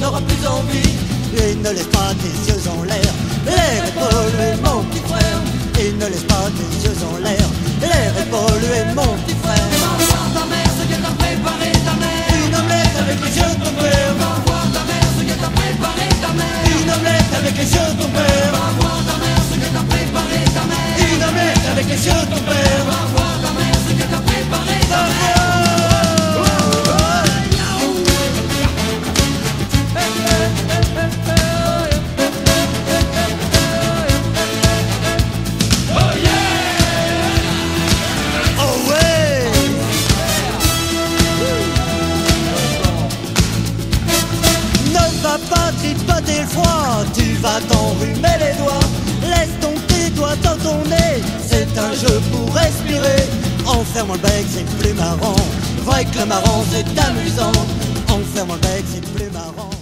n'auras plus envie. Et ne laisse pas tes yeux en l'air, l'air est pollué, mon petit frère. Et ne laisse pas tes yeux en l'air, l'air est pollué, mon petit frère. Va voir ta mère, ce qu'elle t'a préparé ta mère. Une omelette avec les yeux de ton père. Va voir ta mère, ce qu'elle t'a préparé ta mère. Une omelette avec les yeux de ton père. Va pas tripoter le froid, tu vas t'enrhumer les doigts. Laisse donc tes doigts dans ton nez, c'est un jeu pour respirer. Enferme le bec, c'est plus marrant. Vrai que le marrant, c'est amusant. Enferme le bec, c'est plus marrant.